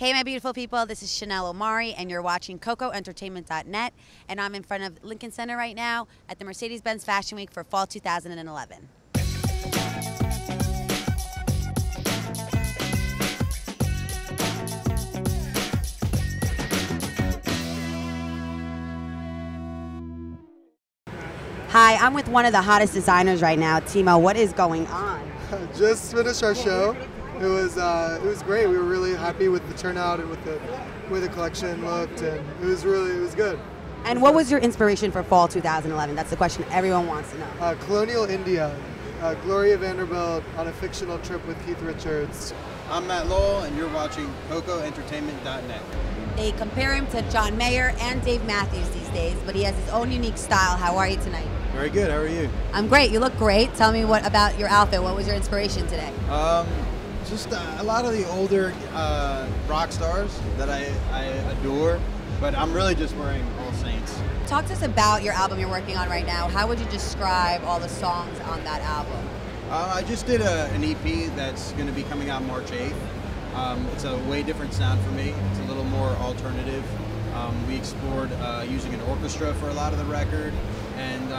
Hey, my beautiful people, this is Chanel Omari, and you're watching CocoEntertainment.net. And I'm in front of Lincoln Center right now at the Mercedes Benz Fashion Week for fall 2011. Hi, I'm with one of the hottest designers right now, Timo. What is going on? Just finished our show. It was uh, it was great. We were really happy with the turnout and with the way the collection looked, and it was really it was good. And what was your inspiration for fall 2011? That's the question everyone wants to know. Uh, Colonial India, uh, Gloria Vanderbilt on a fictional trip with Keith Richards. I'm Matt Lowell, and you're watching CocoEntertainment.net. They compare him to John Mayer and Dave Matthews these days, but he has his own unique style. How are you tonight? Very good. How are you? I'm great. You look great. Tell me what about your outfit. What was your inspiration today? Um, just uh, a lot of the older uh, rock stars that I, I adore, but I'm really just wearing All Saints. Talk to us about your album you're working on right now. How would you describe all the songs on that album? Uh, I just did a, an EP that's going to be coming out March 8th. Um, it's a way different sound for me. It's a little more alternative. Um, we explored uh, using an orchestra for a lot of the record, and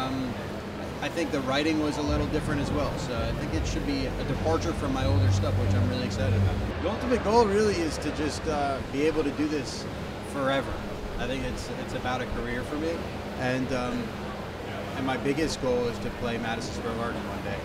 I think the writing was a little different as well. So I think it should be a departure from my older stuff, which I'm really excited about. The ultimate goal really is to just uh, be able to do this forever. I think it's it's about a career for me, and um, and my biggest goal is to play Madison Square Garden one day.